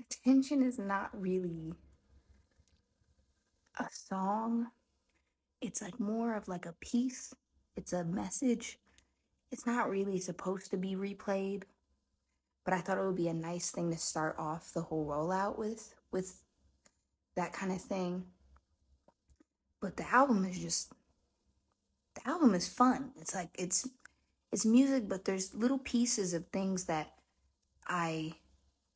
Attention is not really a song. It's like more of like a piece. It's a message. It's not really supposed to be replayed, but I thought it would be a nice thing to start off the whole rollout with with that kind of thing. But the album is just the album is fun. It's like it's it's music, but there's little pieces of things that I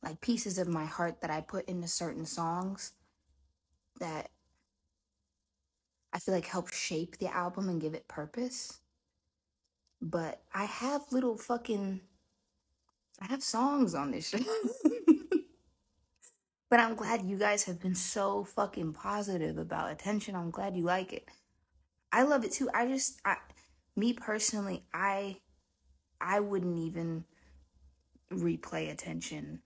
like pieces of my heart that I put into certain songs that I feel like help shape the album and give it purpose. But I have little fucking I have songs on this shit. but I'm glad you guys have been so fucking positive about attention. I'm glad you like it. I love it too. I just I me personally, I I wouldn't even replay attention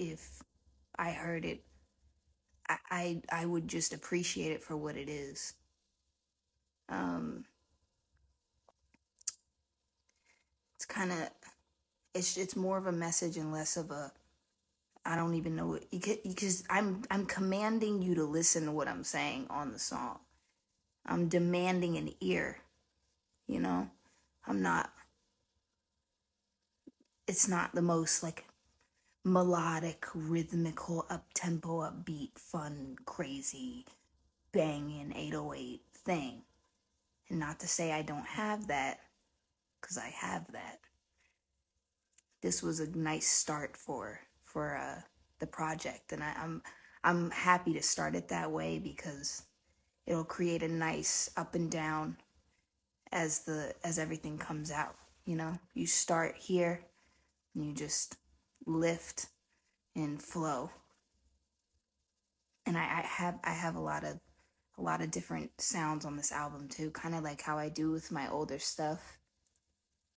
if I heard it. I I, I would just appreciate it for what it is. Um it's kind of it's it's more of a message and less of a I don't even know because I'm I'm commanding you to listen to what I'm saying on the song. I'm demanding an ear. You know, I'm not. It's not the most like melodic, rhythmical, up tempo, upbeat, fun, crazy, banging 808 thing. And not to say I don't have that, because I have that. This was a nice start for for uh, the project, and I, I'm I'm happy to start it that way because it'll create a nice up and down as the as everything comes out. You know, you start here, and you just lift and flow. And I, I have I have a lot of a lot of different sounds on this album too, kind of like how I do with my older stuff.